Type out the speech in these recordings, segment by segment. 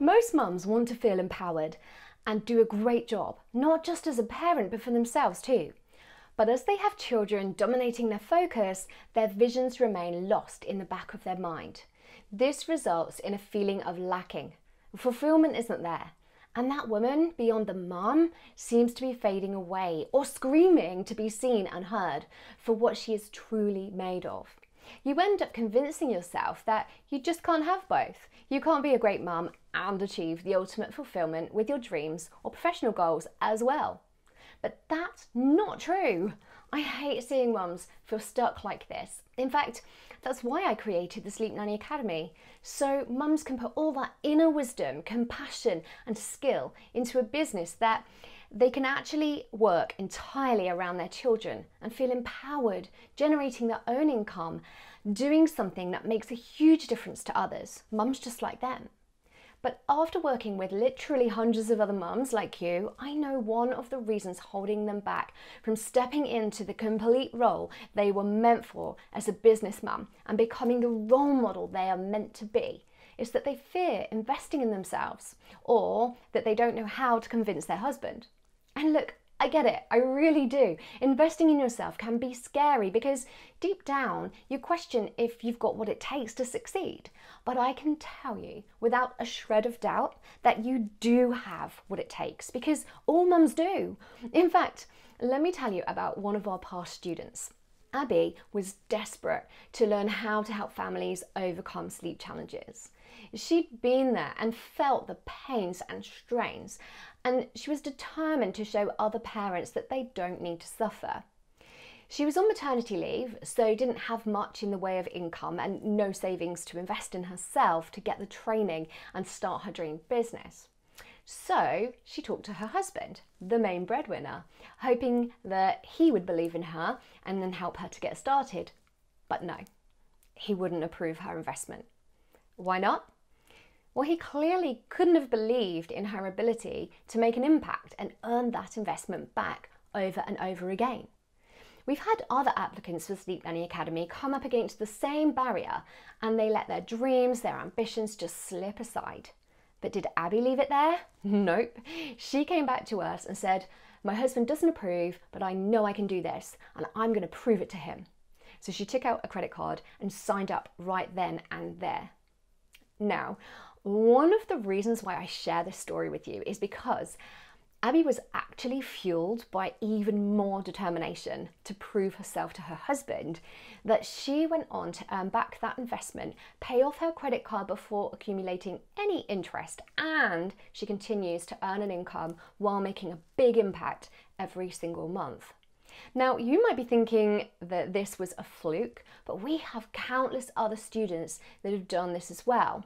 Most mums want to feel empowered and do a great job, not just as a parent, but for themselves too. But as they have children dominating their focus, their visions remain lost in the back of their mind. This results in a feeling of lacking. Fulfillment isn't there. And that woman, beyond the mum, seems to be fading away or screaming to be seen and heard for what she is truly made of. You end up convincing yourself that you just can't have both. You can't be a great mum and achieve the ultimate fulfillment with your dreams or professional goals as well. But that's not true. I hate seeing mums feel stuck like this. In fact, that's why I created the Sleep Nanny Academy. So mums can put all that inner wisdom, compassion, and skill into a business that they can actually work entirely around their children and feel empowered, generating their own income, doing something that makes a huge difference to others, mums just like them. But after working with literally hundreds of other mums like you, I know one of the reasons holding them back from stepping into the complete role they were meant for as a business mum and becoming the role model they are meant to be is that they fear investing in themselves or that they don't know how to convince their husband. And look, I get it, I really do. Investing in yourself can be scary because deep down you question if you've got what it takes to succeed. But I can tell you without a shred of doubt that you do have what it takes because all mums do. In fact, let me tell you about one of our past students. Abby was desperate to learn how to help families overcome sleep challenges. She'd been there and felt the pains and strains, and she was determined to show other parents that they don't need to suffer. She was on maternity leave, so didn't have much in the way of income and no savings to invest in herself to get the training and start her dream business. So she talked to her husband, the main breadwinner, hoping that he would believe in her and then help her to get started. But no, he wouldn't approve her investment. Why not? Well, he clearly couldn't have believed in her ability to make an impact and earn that investment back over and over again. We've had other applicants for Sleep Nanny Academy come up against the same barrier and they let their dreams, their ambitions just slip aside. But did Abby leave it there? Nope. She came back to us and said, My husband doesn't approve, but I know I can do this and I'm going to prove it to him. So she took out a credit card and signed up right then and there. Now, one of the reasons why I share this story with you is because Abby was actually fueled by even more determination to prove herself to her husband that she went on to earn back that investment, pay off her credit card before accumulating any interest, and she continues to earn an income while making a big impact every single month. Now, you might be thinking that this was a fluke, but we have countless other students that have done this as well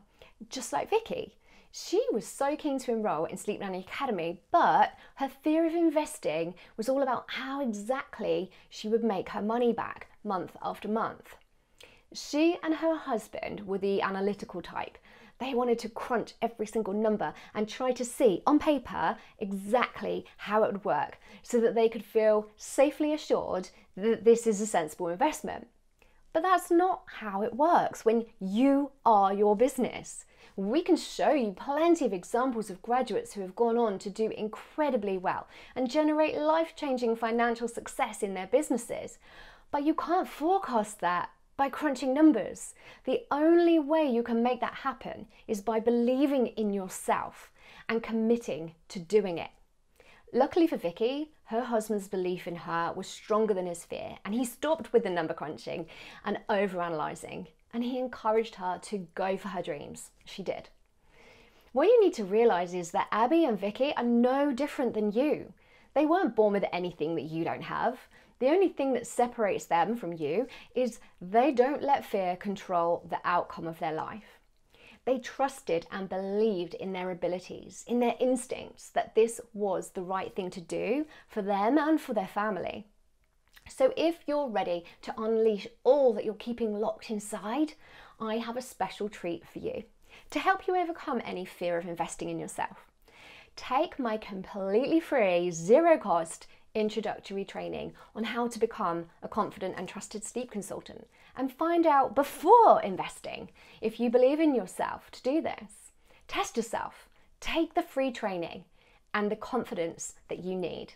just like Vicky. She was so keen to enrol in Sleep Nanny Academy, but her fear of investing was all about how exactly she would make her money back month after month. She and her husband were the analytical type. They wanted to crunch every single number and try to see on paper exactly how it would work so that they could feel safely assured that this is a sensible investment. But that's not how it works when you are your business. We can show you plenty of examples of graduates who have gone on to do incredibly well and generate life changing financial success in their businesses. But you can't forecast that by crunching numbers. The only way you can make that happen is by believing in yourself and committing to doing it. Luckily for Vicky, her husband's belief in her was stronger than his fear, and he stopped with the number crunching and overanalyzing, and he encouraged her to go for her dreams. She did. What you need to realize is that Abby and Vicky are no different than you. They weren't born with anything that you don't have. The only thing that separates them from you is they don't let fear control the outcome of their life. They trusted and believed in their abilities, in their instincts, that this was the right thing to do for them and for their family. So, if you're ready to unleash all that you're keeping locked inside, I have a special treat for you to help you overcome any fear of investing in yourself. Take my completely free, zero cost introductory training on how to become a confident and trusted sleep consultant and find out before investing if you believe in yourself to do this. Test yourself, take the free training and the confidence that you need.